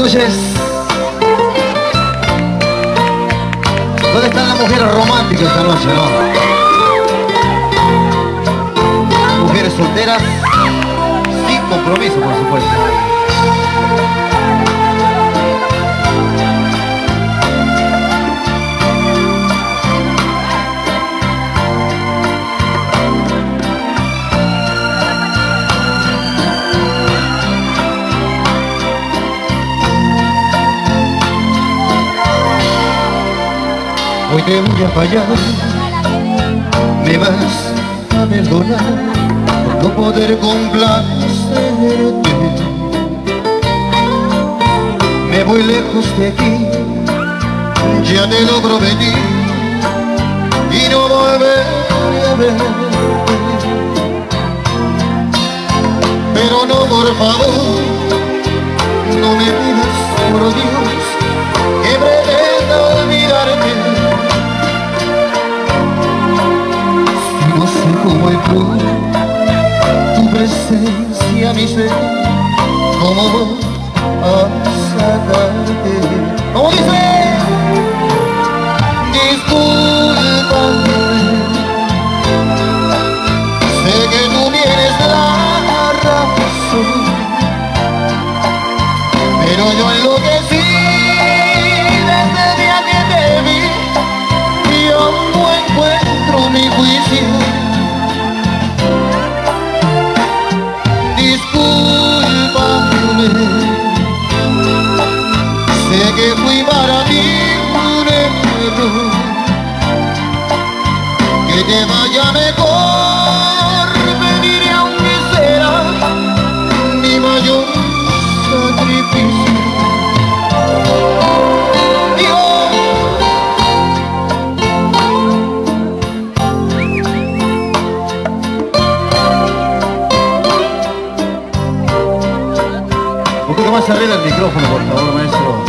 noches. ¿Dónde están las mujeres románticas esta noche, no? Mujeres solteras, sin compromiso, por supuesto. Hoy voy a fallar, me vas a perdonar por no poder complacerte. Me voy lejos de aquí, ya te lo prometí y no volveré a verte. Pero no, por favor, no me pidas, ser, cómo voy a sacarte. ¿Cómo dice? Discúlpame, sé que tú tienes la razón, pero yo enloquecí desde el día que te vi y aún no encuentro mi juicio. Sé que fui para ti un error, que te vaya mejor, Un poquito más arriba el micrófono, por favor, maestro.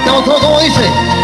Estamos todos como dice.